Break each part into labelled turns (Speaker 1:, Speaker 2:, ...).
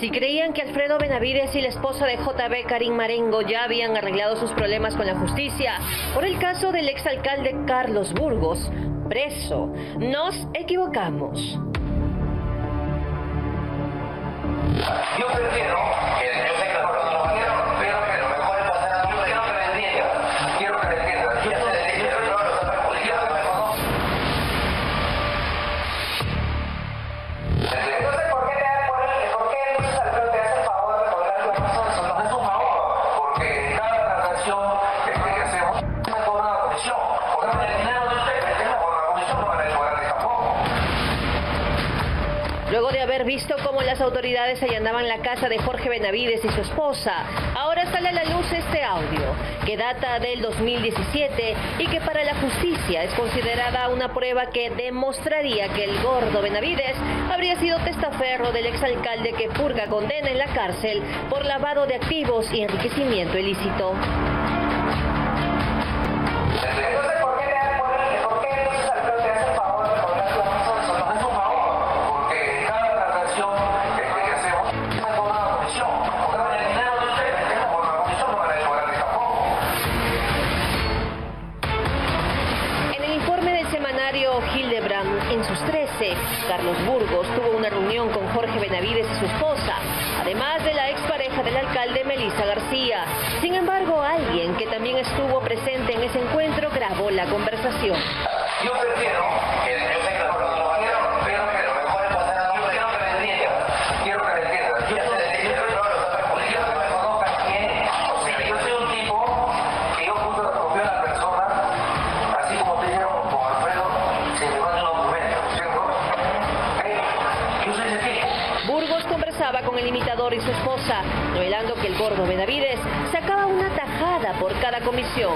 Speaker 1: Si creían que Alfredo Benavides y la esposa de JB Karim Marengo ya habían arreglado sus problemas con la justicia por el caso del exalcalde Carlos Burgos, preso, nos equivocamos.
Speaker 2: Yo que
Speaker 1: Luego de haber visto cómo las autoridades allanaban la casa de Jorge Benavides y su esposa, ahora sale a la luz este audio, que data del 2017 y que para la justicia es considerada una prueba que demostraría que el gordo Benavides habría sido testaferro del exalcalde que purga condena en la cárcel por lavado de activos y enriquecimiento ilícito. Carlos Burgos tuvo una reunión con Jorge Benavides y su esposa, además de la expareja del alcalde Melissa García. Sin embargo, alguien que también estuvo presente en ese encuentro grabó la conversación.
Speaker 2: Yo
Speaker 1: el imitador y su esposa, revelando que el gordo Benavides sacaba una tajada por cada comisión.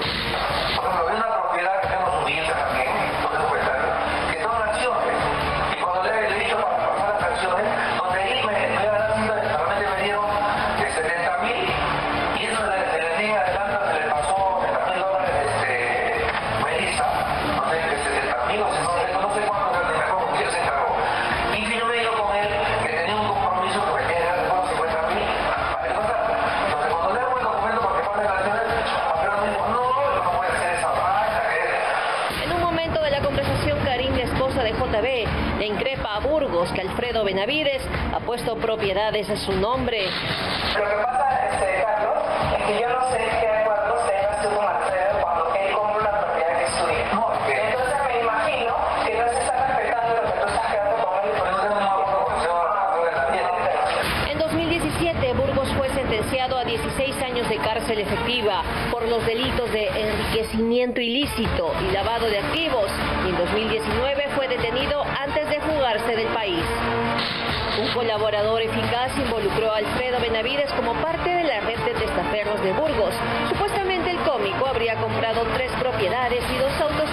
Speaker 1: JB, le increpa a Burgos que Alfredo Benavides ha puesto propiedades a su nombre.
Speaker 3: Lo que pasa, este, Carlos, es que yo no sé qué
Speaker 1: cárcel efectiva por los delitos de enriquecimiento ilícito y lavado de activos. Y en 2019 fue detenido antes de fugarse del país. Un colaborador eficaz involucró a Alfredo Benavides como parte de la red de testaferros de Burgos. Supuestamente el cómico habría comprado tres propiedades y dos autos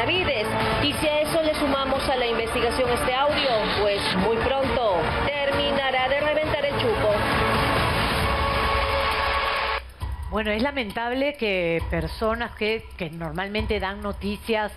Speaker 1: Benavides. Y si a eso le sumamos a la investigación este audio, pues muy pronto
Speaker 4: Bueno, es lamentable que personas que, que normalmente dan noticias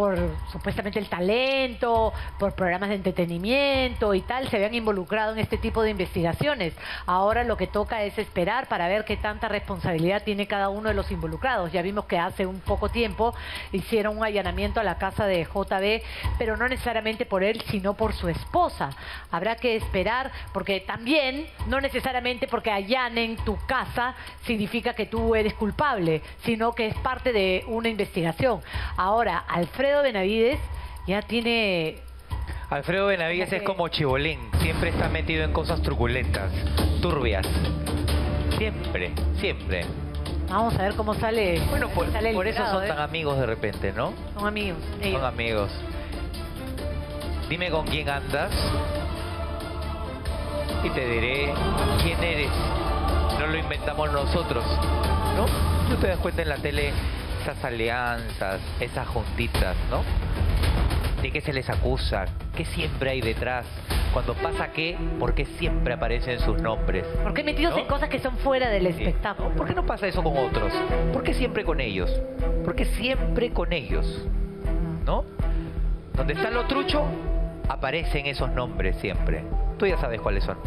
Speaker 4: por supuestamente el talento, por programas de entretenimiento y tal, se vean involucrados en este tipo de investigaciones. Ahora lo que toca es esperar para ver qué tanta responsabilidad tiene cada uno de los involucrados. Ya vimos que hace un poco tiempo hicieron un allanamiento a la casa de JB, pero no necesariamente por él, sino por su esposa. Habrá que esperar, porque también, no necesariamente porque allanen tu casa, significa que tú eres culpable, sino que es parte de una investigación. Ahora, Alfredo Benavides ya tiene
Speaker 5: Alfredo Benavides es como Chibolín, siempre está metido en cosas truculentas, turbias. Siempre, siempre.
Speaker 4: Vamos a ver cómo sale.
Speaker 5: Bueno, por,
Speaker 4: sale
Speaker 5: por eso son
Speaker 4: ¿eh?
Speaker 5: tan amigos de repente, ¿no?
Speaker 4: Son amigos. ellos.
Speaker 5: Son amigos. Dime con quién andas y te diré quién eres. Inventamos nosotros, ¿no? Tú te das cuenta en la tele esas alianzas, esas juntitas, ¿no? ¿De qué se les acusa? ¿Qué siempre hay detrás? Cuando pasa qué, ¿por qué siempre aparecen sus nombres?
Speaker 4: ¿Por qué metidos
Speaker 5: ¿No?
Speaker 4: en cosas que son fuera del espectáculo?
Speaker 5: ¿Por qué no pasa eso con otros? ¿Por qué siempre con ellos? ¿Por qué siempre con ellos? ¿No? Donde está lo trucho, aparecen esos nombres siempre. Tú ya sabes cuáles son.